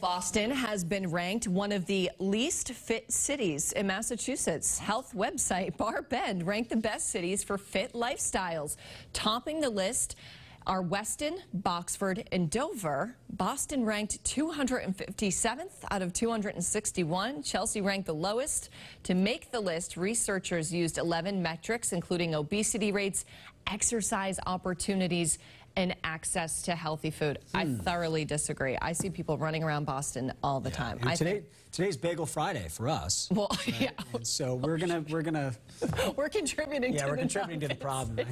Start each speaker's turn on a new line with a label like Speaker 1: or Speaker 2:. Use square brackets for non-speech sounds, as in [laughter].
Speaker 1: Boston has been ranked one of the least fit cities in Massachusetts. Health website [laughs] BarBend ranked the best cities for fit lifestyles. Topping the list are Weston, Boxford, and Dover. Boston ranked 257th out of 261. Chelsea ranked the lowest. To make the list, researchers used 11 metrics, including obesity rates, exercise opportunities, and access to healthy food. I hmm. thoroughly disagree. I see people running around Boston all the time.
Speaker 2: And
Speaker 1: I
Speaker 2: today, today's Bagel Friday for us.
Speaker 1: well, [laughs] yeah,
Speaker 2: And so we're gonna we're gonna [laughs]
Speaker 1: we're contributing
Speaker 2: yeah
Speaker 1: to
Speaker 2: we're
Speaker 1: the
Speaker 2: contributing to the problem.